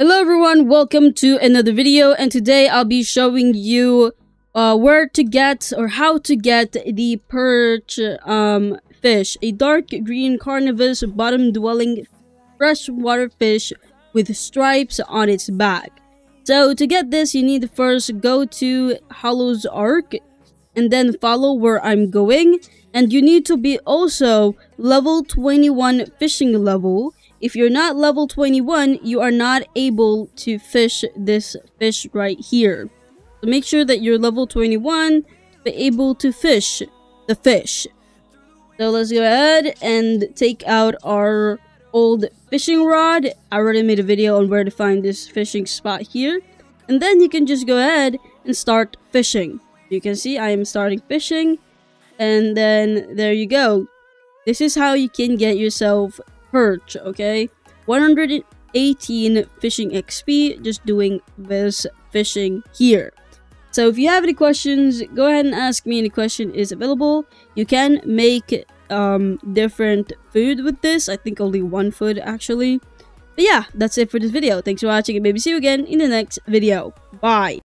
Hello everyone, welcome to another video and today I'll be showing you uh, where to get or how to get the perch um, fish. A dark green carnivorous bottom dwelling freshwater fish with stripes on its back. So to get this you need to first go to Hollow's Ark and then follow where I'm going and you need to be also level 21 fishing level if you're not level 21, you are not able to fish this fish right here. So make sure that you're level 21 to be able to fish the fish. So let's go ahead and take out our old fishing rod. I already made a video on where to find this fishing spot here. And then you can just go ahead and start fishing. You can see I am starting fishing. And then there you go. This is how you can get yourself perch, okay? 118 fishing XP just doing this fishing here. So if you have any questions, go ahead and ask me. Any question is available. You can make um, different food with this. I think only one food actually. But yeah, that's it for this video. Thanks for watching and maybe see you again in the next video. Bye!